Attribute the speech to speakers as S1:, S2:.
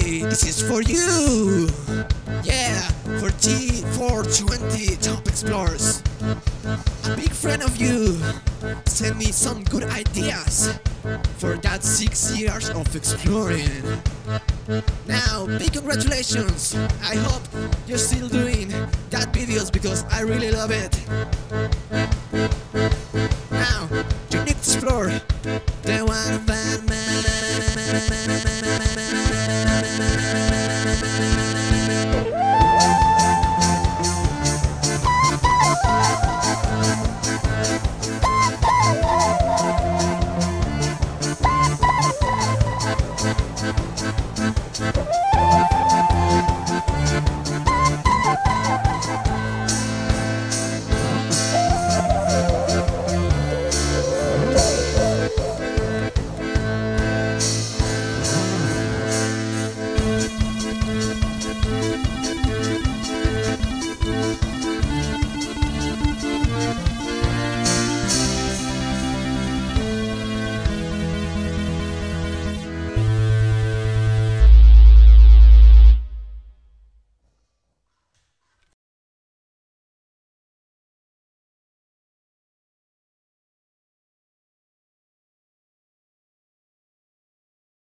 S1: This is for you! Yeah, for T420 Tom Explores. A big friend of you send me some good ideas for that six years of exploring. Now, big congratulations! I hope you're still doing that videos because I really love it. Now, you need to explore